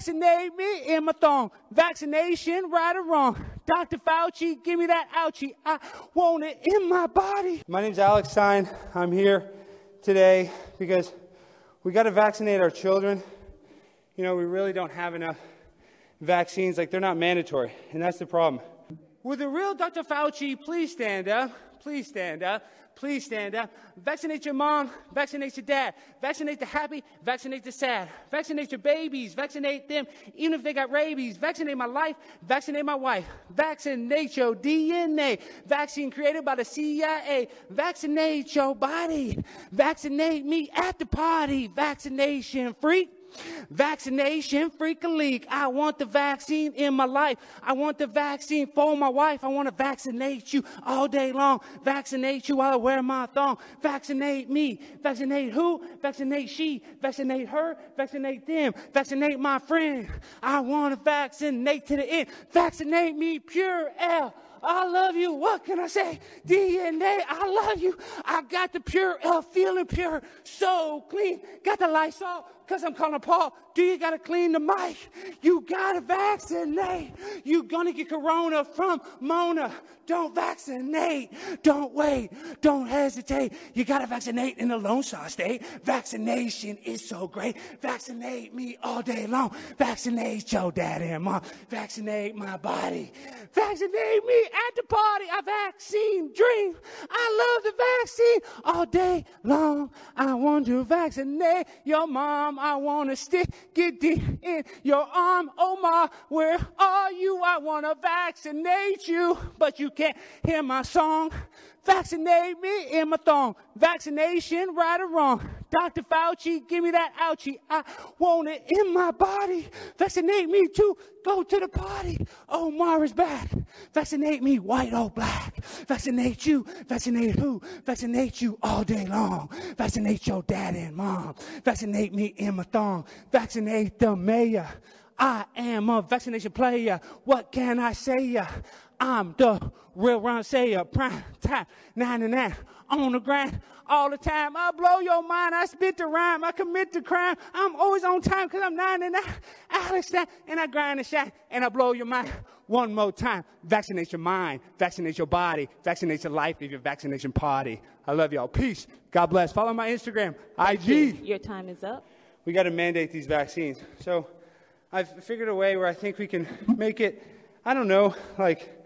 Vaccinate me in my thong. Vaccination, right or wrong. Dr. Fauci, give me that ouchie. I want it in my body. My name's Alex Stein. I'm here today because we got to vaccinate our children. You know, we really don't have enough vaccines. Like, they're not mandatory, and that's the problem. Will the real Dr. Fauci please stand up? Please stand up. Please stand up. Vaccinate your mom. Vaccinate your dad. Vaccinate the happy. Vaccinate the sad. Vaccinate your babies. Vaccinate them, even if they got rabies. Vaccinate my life. Vaccinate my wife. Vaccinate your DNA. Vaccine created by the CIA. Vaccinate your body. Vaccinate me at the party. Vaccination freak. Vaccination freak a leak. I want the vaccine in my life. I want the vaccine for my wife. I want to vaccinate you all day long. Vaccinate you while I wear my thong. Vaccinate me. Vaccinate who? Vaccinate she. Vaccinate her. Vaccinate them. Vaccinate my friend. I want to vaccinate to the end. Vaccinate me Purell. I love you. What can I say? DNA, I love you. I got the Purell, feeling pure, so clean. Got the Lysol, because I'm calling Paul. Do you got to clean the mic? You got to vaccinate. you going to get corona from Mona. Don't vaccinate. Don't wait. Don't hesitate. You got to vaccinate in the Lone Star State. Vaccination is so great. Vaccinate me all day long. Vaccinate your daddy and mom. Vaccinate my body. Vaccinate me at the party. A vaccine dream. I love the vaccine all day long. I want to vaccinate your mom. I want to stick it deep in your arm. Oh my, where are you? Want to vaccinate you, but you can't hear my song. Vaccinate me in my thong. Vaccination, right or wrong. Dr. Fauci, give me that ouchie. I want it in my body. Vaccinate me to go to the party. Omar is back. Vaccinate me, white or black. Vaccinate you. Vaccinate who? Vaccinate you all day long. Vaccinate your dad and mom. Vaccinate me in my thong. Vaccinate the mayor. I am a vaccination player. What can I say? I'm the real Ron Sayer, prime time, 99, on the grind all the time. I blow your mind. I spit the rhyme. I commit the crime. I'm always on time because I'm 99. Alex and I grind the shot and I blow your mind. One more time. Vaccinate your mind. Vaccinate your body. Vaccinate your life if your vaccination party. I love y'all. Peace. God bless. Follow my Instagram, Thank IG. You. Your time is up. We got to mandate these vaccines. So I've figured a way where I think we can make it, I don't know, like,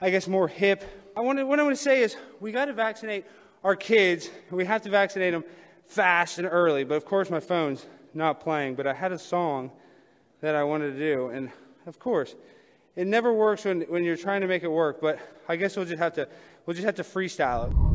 I guess more hip. I want to, what I want to say is we got to vaccinate our kids. We have to vaccinate them fast and early. But of course, my phone's not playing. But I had a song that I wanted to do. And of course, it never works when, when you're trying to make it work. But I guess we'll just have to, we'll just have to freestyle it.